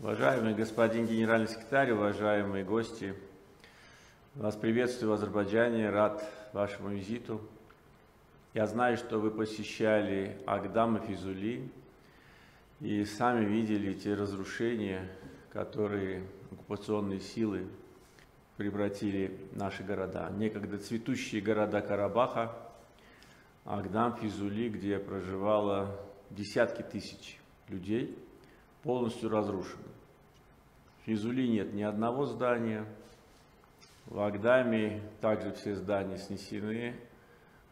Уважаемый господин генеральный секретарь, уважаемые гости, вас приветствую в Азербайджане, рад вашему визиту. Я знаю, что вы посещали Агдам и Физули и сами видели те разрушения, которые оккупационные силы превратили наши города. Некогда цветущие города Карабаха, Агдам, Физули, где проживало десятки тысяч людей, полностью разрушены. В Физули нет ни одного здания, в Агдаме также все здания снесены,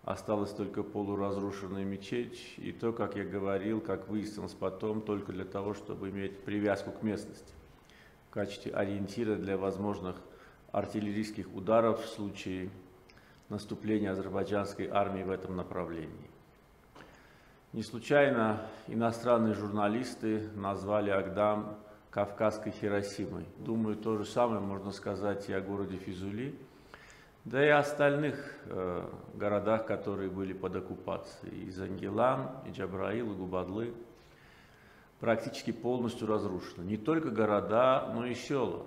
осталась только полуразрушенная мечеть, и то, как я говорил, как выяснилось потом, только для того, чтобы иметь привязку к местности в качестве ориентира для возможных артиллерийских ударов в случае наступления азербайджанской армии в этом направлении. Не случайно иностранные журналисты назвали Агдам Кавказской Хиросимой. Думаю, то же самое можно сказать и о городе Физули, да и о остальных э, городах, которые были под оккупацией. И Зангелан, и Джабраил, и Губадлы практически полностью разрушены. Не только города, но и села.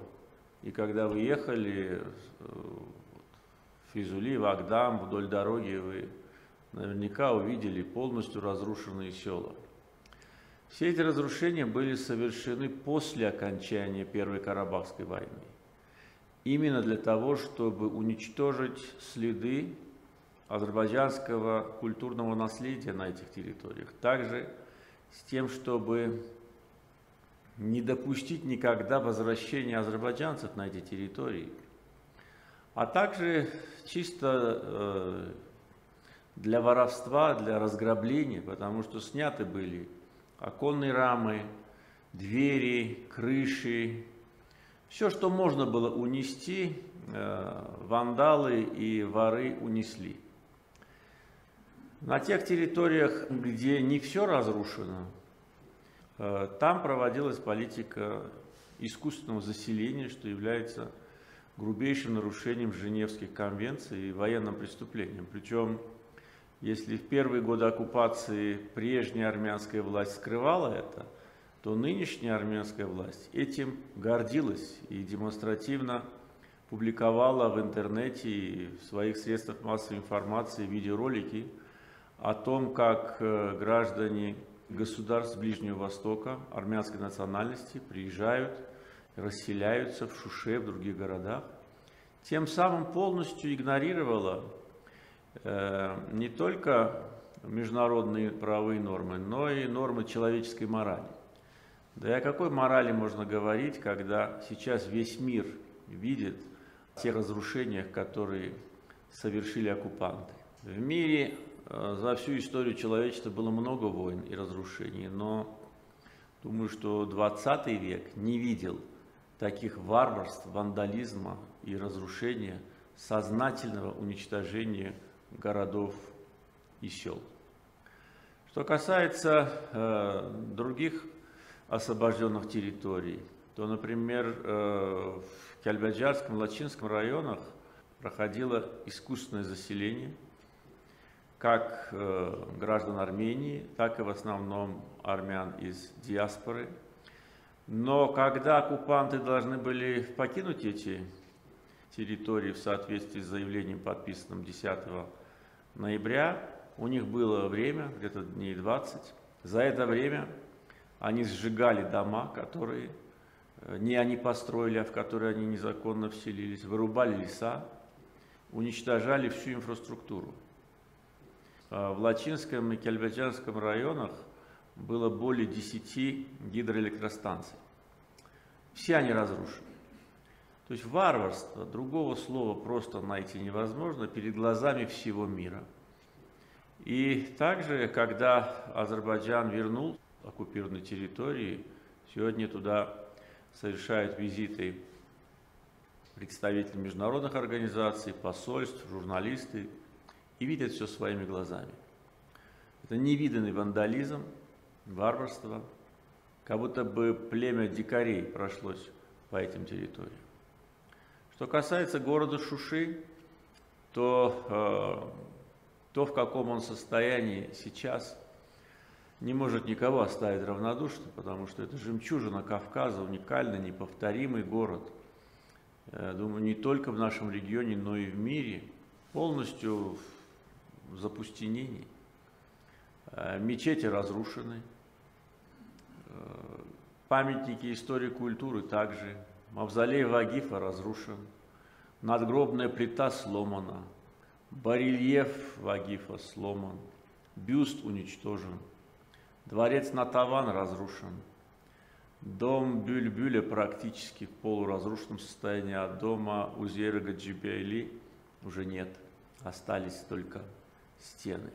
И когда вы ехали э, в Физули, в Агдам, вдоль дороги, вы наверняка увидели полностью разрушенные села. Все эти разрушения были совершены после окончания Первой Карабахской войны. Именно для того, чтобы уничтожить следы азербайджанского культурного наследия на этих территориях. Также с тем, чтобы не допустить никогда возвращения азербайджанцев на эти территории, а также чисто э, для воровства, для разграбления, потому что сняты были оконные рамы, двери, крыши, все, что можно было унести, э, вандалы и воры унесли. На тех территориях, где не все разрушено, Э, там проводилась политика искусственного заселения, что является грубейшим нарушением Женевских конвенций и военным преступлением. Причем, если в первые годы оккупации прежняя армянская власть скрывала это, то нынешняя армянская власть этим гордилась и демонстративно публиковала в интернете и в своих средствах массовой информации видеоролики о том, как э, граждане государств Ближнего Востока армянской национальности приезжают, расселяются в Шуше, в других городах, тем самым полностью игнорировала не только международные правовые нормы, но и нормы человеческой морали. Да и о какой морали можно говорить, когда сейчас весь мир видит те разрушения, которые совершили оккупанты. В мире Э, за всю историю человечества было много войн и разрушений, но думаю, что 20 век не видел таких варварств, вандализма и разрушения, сознательного уничтожения городов и сел. Что касается э, других освобожденных территорий, то, например, э, в Кальбаджарском, Лачинском районах проходило искусственное заселение – как э, граждан Армении, так и в основном армян из диаспоры. Но когда оккупанты должны были покинуть эти территории в соответствии с заявлением, подписанным 10 ноября, у них было время, где-то дней 20. За это время они сжигали дома, которые э, не они построили, а в которые они незаконно вселились, вырубали леса, уничтожали всю инфраструктуру. А, в Лачинском и Кельбаджанском районах было более 10 гидроэлектростанций. Все они разрушены. То есть варварство, другого слова просто найти невозможно перед глазами всего мира. И также, когда Азербайджан вернул оккупированные территории, сегодня туда совершают визиты представители международных организаций, посольств, журналисты, и видят все своими глазами. Это невиданный вандализм, варварство, как будто бы племя дикарей прошлось по этим территориям. Что касается города Шуши, то э, то, в каком он состоянии сейчас, не может никого оставить равнодушным, потому что это жемчужина Кавказа, уникальный, неповторимый город. Я думаю, не только в нашем регионе, но и в мире, полностью в запустенении. Э, мечети разрушены, э, памятники истории культуры также, мавзолей Вагифа разрушен, надгробная плита сломана, барельеф Вагифа сломан, бюст уничтожен, дворец Натаван разрушен, дом Бюльбюля практически в полуразрушенном состоянии, а дома Узера Гаджибейли уже нет, остались только стены.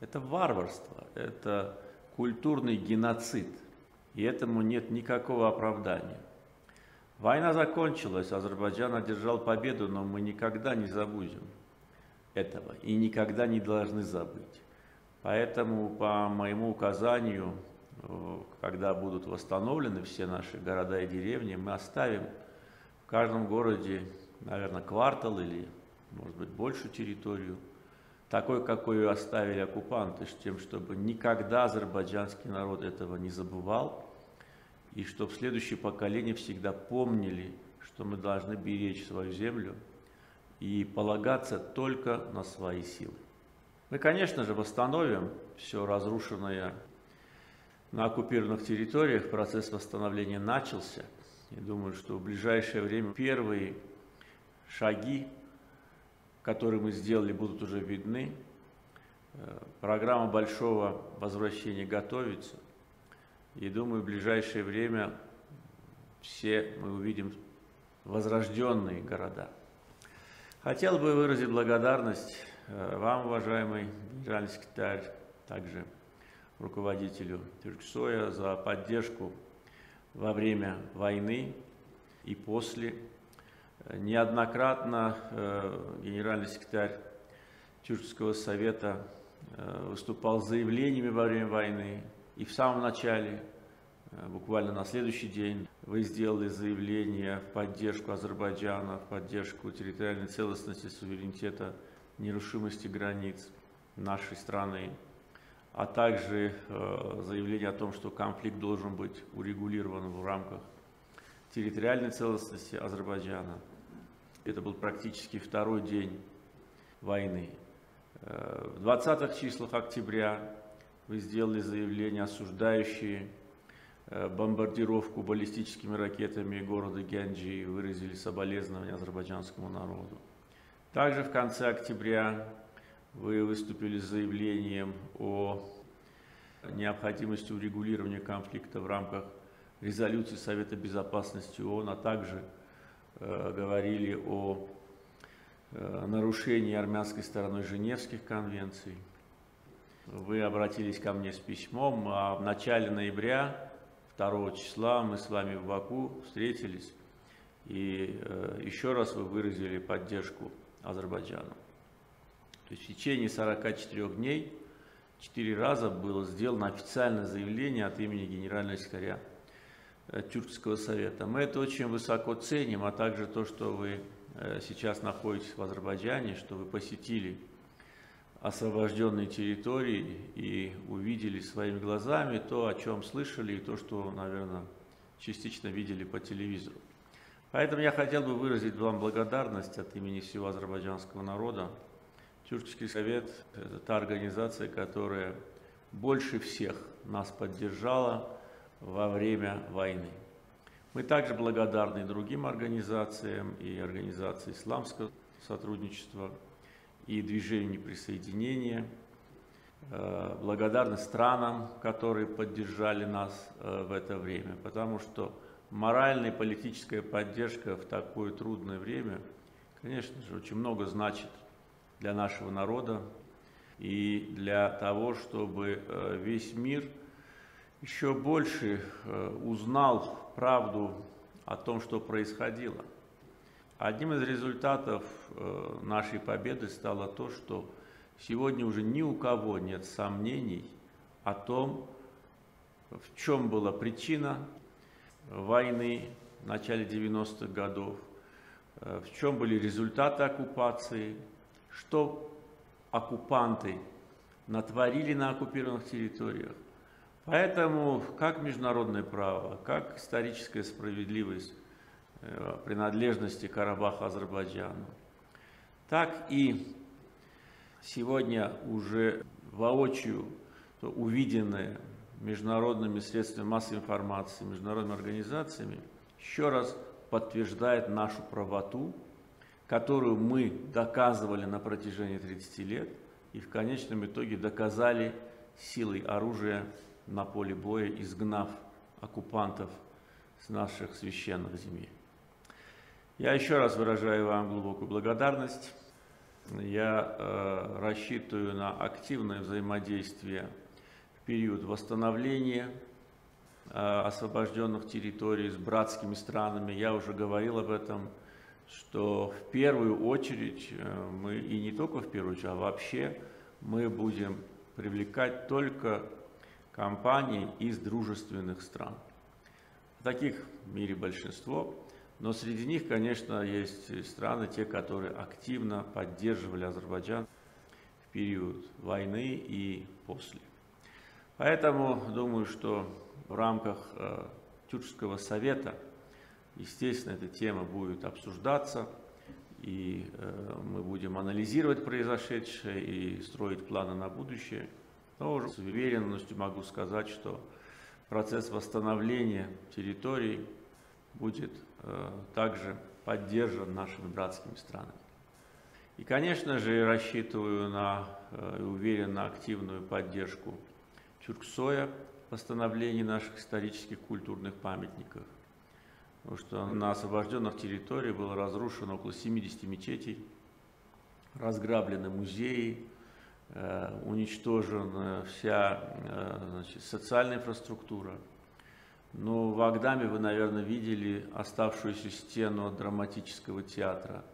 Это варварство, это культурный геноцид, и этому нет никакого оправдания. Война закончилась, Азербайджан одержал победу, но мы никогда не забудем этого и никогда не должны забыть. Поэтому по моему указанию, когда будут восстановлены все наши города и деревни, мы оставим в каждом городе, наверное, квартал или, может быть, большую территорию – такой, какой оставили оккупанты, с тем, чтобы никогда азербайджанский народ этого не забывал, и чтобы следующие поколения всегда помнили, что мы должны беречь свою землю и полагаться только на свои силы. Мы, конечно же, восстановим все разрушенное на оккупированных территориях. Процесс восстановления начался. Я думаю, что в ближайшее время первые шаги которые мы сделали, будут уже видны. Э, программа большого возвращения готовится. И думаю, в ближайшее время все мы увидим возрожденные города. Хотел бы выразить благодарность э, вам, уважаемый генеральный секретарь, также руководителю Тюрксоя за поддержку во время войны и после Неоднократно э, генеральный секретарь Тюркского совета э, выступал с заявлениями во время войны. И в самом начале, э, буквально на следующий день, вы сделали заявление в поддержку Азербайджана, в поддержку территориальной целостности, суверенитета, нерушимости границ нашей страны, а также заявление о том, что конфликт должен быть урегулирован в рамках территориальной целостности Азербайджана. Это был практически второй день войны. Э, в 20-х числах октября вы сделали заявление, осуждающее э, бомбардировку баллистическими ракетами города Гянджи и выразили соболезнования азербайджанскому народу. Также в конце октября вы выступили с заявлением о необходимости урегулирования конфликта в рамках резолюции Совета Безопасности ООН, а также Э, говорили о э, нарушении армянской стороной Женевских конвенций. Вы обратились ко мне с письмом, а в начале ноября, 2 числа, мы с вами в Баку встретились, и э, еще раз вы выразили поддержку Азербайджану. То есть в течение 44 дней четыре раза было сделано официальное заявление от имени генерального секретаря Э, Тюркского совета. Мы это очень высоко ценим, а также то, что вы э, сейчас находитесь в Азербайджане, что вы посетили освобожденные территории и увидели своими глазами то, о чем слышали, и то, что, наверное, частично видели по телевизору. Поэтому я хотел бы выразить вам благодарность от имени всего азербайджанского народа. Тюркский совет – это та организация, которая больше всех нас поддержала, во время войны. Мы также благодарны другим организациям и организации исламского сотрудничества и движению присоединения. Э, благодарны странам, которые поддержали нас э, в это время, потому что моральная и политическая поддержка в такое трудное время, конечно же, очень много значит для нашего народа и для того, чтобы э, весь мир – еще больше узнал правду о том, что происходило. Одним из результатов э, нашей победы стало то, что сегодня уже ни у кого нет сомнений о том, в чем была причина войны в начале 90-х годов, э, в чем были результаты оккупации, что оккупанты натворили на оккупированных территориях, Поэтому как международное право, как историческая справедливость принадлежности Карабаха Азербайджану, так и сегодня уже воочию увиденное международными средствами массовой информации, международными организациями, еще раз подтверждает нашу правоту, которую мы доказывали на протяжении 30 лет и в конечном итоге доказали силой оружия на поле боя, изгнав оккупантов с наших священных земель. Я еще раз выражаю вам глубокую благодарность. Я э, рассчитываю на активное взаимодействие в период восстановления э, освобожденных территорий с братскими странами. Я уже говорил об этом, что в первую очередь э, мы, и не только в первую очередь, а вообще мы будем привлекать только компаний из дружественных стран. Таких в мире большинство, но среди них, конечно, есть страны, те, которые активно поддерживали Азербайджан в период войны и после. Поэтому думаю, что в рамках э, Тюркского совета, естественно, эта тема будет обсуждаться, и э, мы будем анализировать произошедшее и строить планы на будущее. Но уже с уверенностью могу сказать, что процесс восстановления территорий будет также поддержан нашими братскими странами. И, конечно же, рассчитываю на э, и уверен на активную поддержку Тюрксоя в восстановлении наших исторических культурных памятников. Потому что на освобожденных территориях было разрушено около 70 мечетей, разграблены музеи, Э, уничтожена вся э, значит, социальная инфраструктура. Но в Агдаме вы, наверное, видели оставшуюся стену драматического театра.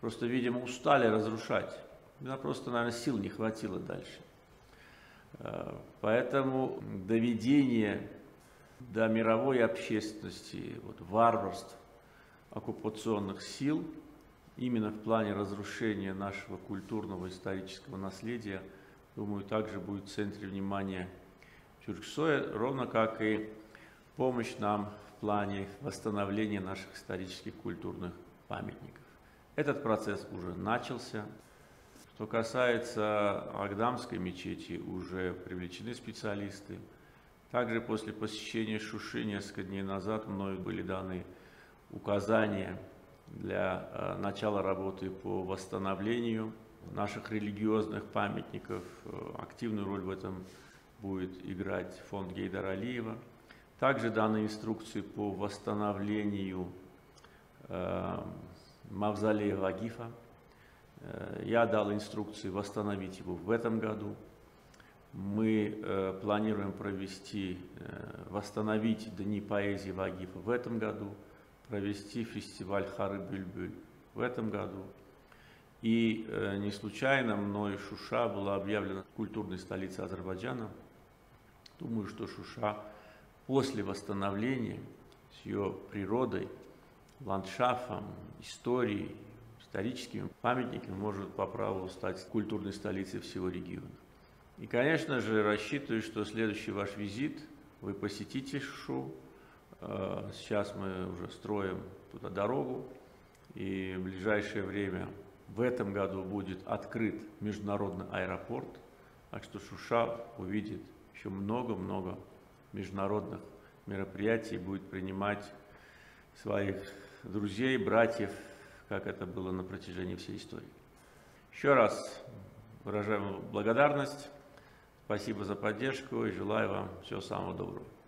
Просто, видимо, устали разрушать. Да просто, наверное, сил не хватило дальше. Э, поэтому доведение до мировой общественности вот, варварств оккупационных сил – именно в плане разрушения нашего культурного исторического наследия, думаю, также будет в центре внимания Тюрксоя, ровно как и помощь нам в плане восстановления наших исторических культурных памятников. Этот процесс уже начался. Что касается Агдамской мечети, уже привлечены специалисты. Также после посещения Шуши несколько дней назад мною были даны указания для э, начала работы по восстановлению наших религиозных памятников. Э, активную роль в этом будет играть фонд Гейдара Алиева. Также даны инструкции по восстановлению э, мавзолея Вагифа. Э, я дал инструкции восстановить его в этом году. Мы э, планируем провести, э, восстановить Дни поэзии Вагифа в этом году – провести фестиваль Хары Бюльбюль в этом году. И э, не случайно мной Шуша была объявлена культурной столицей Азербайджана. Думаю, что Шуша после восстановления с ее природой, ландшафтом, историей, историческими памятниками может по праву стать культурной столицей всего региона. И, конечно же, рассчитываю, что следующий ваш визит вы посетите Шушу, Э, сейчас мы уже строим туда дорогу, и в ближайшее время в этом году будет открыт международный аэропорт, так что Шуша увидит еще много-много международных мероприятий, будет принимать своих друзей, братьев, как это было на протяжении всей истории. Еще раз выражаем благодарность, спасибо за поддержку и желаю вам всего самого доброго.